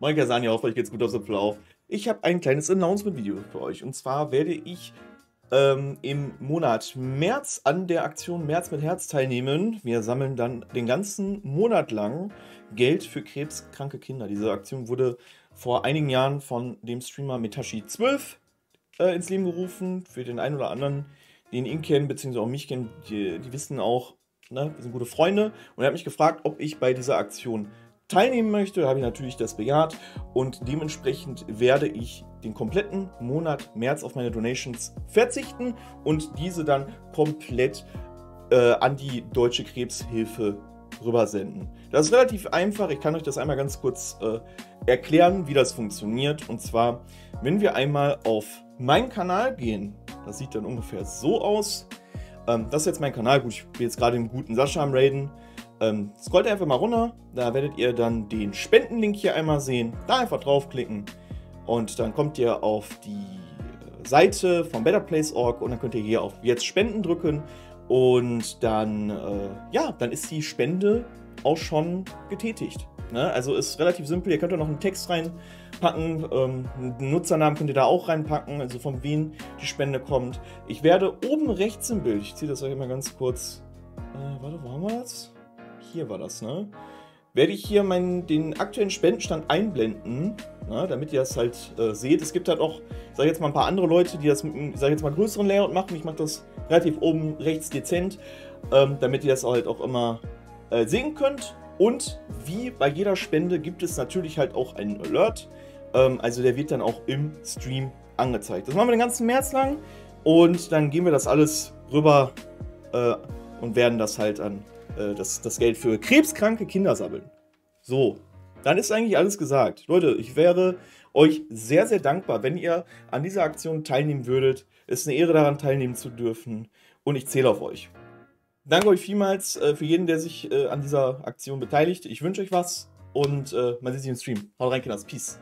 Moin Kasani, hoffe euch geht's gut aus dem Verlauf. Ich habe ein kleines Announcement-Video für euch. Und zwar werde ich ähm, im Monat März an der Aktion März mit Herz teilnehmen. Wir sammeln dann den ganzen Monat lang Geld für krebskranke Kinder. Diese Aktion wurde vor einigen Jahren von dem Streamer Metashi12 äh, ins Leben gerufen. Für den einen oder anderen, den ihn kennen, beziehungsweise auch mich kennen, die, die wissen auch, ne, wir sind gute Freunde. Und er hat mich gefragt, ob ich bei dieser Aktion teilnehmen möchte, habe ich natürlich das bejaht und dementsprechend werde ich den kompletten Monat März auf meine Donations verzichten und diese dann komplett äh, an die Deutsche Krebshilfe rübersenden. Das ist relativ einfach. Ich kann euch das einmal ganz kurz äh, erklären, wie das funktioniert. Und zwar, wenn wir einmal auf meinen Kanal gehen, das sieht dann ungefähr so aus. Ähm, das ist jetzt mein Kanal. Gut, ich bin jetzt gerade im guten Sascha am Raiden. Ähm, scrollt einfach mal runter, da werdet ihr dann den Spendenlink hier einmal sehen. Da einfach draufklicken und dann kommt ihr auf die äh, Seite von BetterPlace.org und dann könnt ihr hier auf Jetzt Spenden drücken und dann, äh, ja, dann ist die Spende auch schon getätigt. Ne? Also ist relativ simpel, ihr könnt da noch einen Text reinpacken, ähm, einen Nutzernamen könnt ihr da auch reinpacken, also von wem die Spende kommt. Ich werde oben rechts im Bild, ich ziehe das euch mal ganz kurz, äh, warte, wo haben wir das? Hier war das, ne? Werde ich hier meinen, den aktuellen Spendenstand einblenden, ne, damit ihr das halt äh, seht. Es gibt halt auch, ich sage jetzt mal, ein paar andere Leute, die das mit einem, jetzt mal, größeren Layout machen. Ich mache das relativ oben rechts dezent, ähm, damit ihr das halt auch immer äh, sehen könnt. Und wie bei jeder Spende gibt es natürlich halt auch einen Alert. Ähm, also der wird dann auch im Stream angezeigt. Das machen wir den ganzen März lang und dann gehen wir das alles rüber äh, und werden das halt an äh, das, das Geld für krebskranke Kinder sammeln. So, dann ist eigentlich alles gesagt. Leute, ich wäre euch sehr, sehr dankbar, wenn ihr an dieser Aktion teilnehmen würdet. Es ist eine Ehre daran teilnehmen zu dürfen und ich zähle auf euch. Danke euch vielmals äh, für jeden, der sich äh, an dieser Aktion beteiligt. Ich wünsche euch was und äh, man sieht sich im Stream. Haut rein, Kinders. Peace.